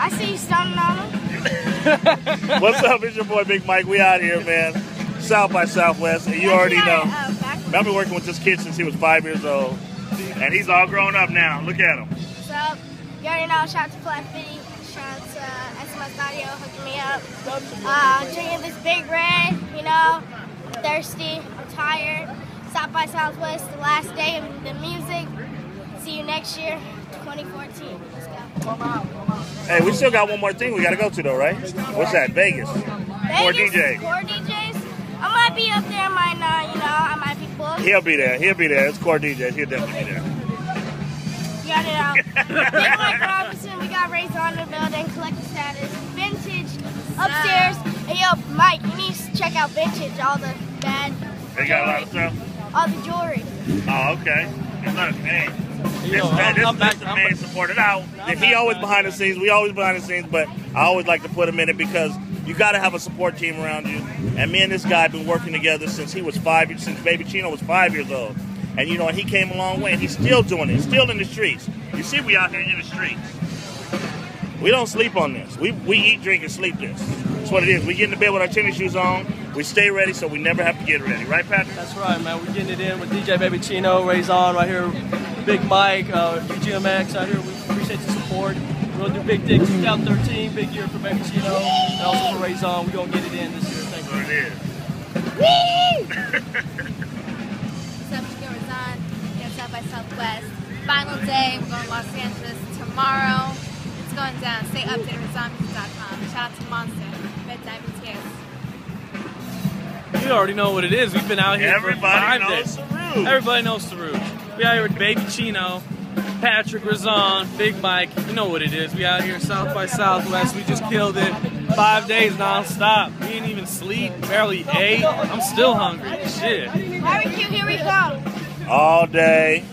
I see you stoning on him. What's up? It's your boy Big Mike. We out here, man. South by Southwest, and you already know. Uh, I've been working with this kid since he was five years old, and he's all grown up now. Look at him. What's up? You already know. Shout out to Flat Fitty. Shout out to uh, SMS Audio hooking me up. Uh, drinking this Big Red. You know, I'm thirsty. I'm tired. South by Southwest, the last day of the music. See you next year, 2014. Let's go. Hey, we still got one more thing we got to go to, though, right? What's that? Vegas. Vegas, DJ. Core DJs. I might be up there. I might not. You know, I might be booked. He'll be there. He'll be there. It's Core DJs. He'll definitely be there. Got it out. Big Mike Robinson, we got on the building, collector status, vintage, upstairs. Hey yo, Mike, you need to check out vintage, all the bad, They got a lot of stuff. all the jewelry. Oh, okay. And look, hey, You this, know, man, I'm, this, I'm this back. the I'm main back. supporter. Now, he always behind the scenes. We always behind the scenes, but I always like to put him in it because you got to have a support team around you. And me and this guy have been working together since he was five, since Baby Chino was five years old. And you know, and he came a long way, and he's still doing it, still in the streets. You see, we out here in the streets. We don't sleep on this. We we eat, drink, and sleep this. That's what it is. We get into bed with our tennis shoes on. We stay ready, so we never have to get ready. Right, Patrick? That's right, man. We're getting it in with DJ Baby Chino, Razan right here, Big Mike, uh, UGMX out here. We appreciate the support. We're gonna do Big Dick 2013, big year for Baby Chino, and also for Razan. We're gonna get it in this year. Thank That's you. what it is. What's up, it's Razan here South by Southwest. Final day, we're going to Los Angeles tomorrow. It's going down. Stay updated with ZombieZ.com. Shout out to Monster, Red Diamond Tears. You already know what it is. We've been out here for Everybody five knows days. Saru. Everybody knows Saru. We out here with Baby Chino, Patrick Razan, Big Mike. You know what it is. We out here South by Southwest. We just killed it. Five days nonstop. We didn't even sleep. Barely ate. I'm still hungry. Shit. Barbecue, here we go. all day,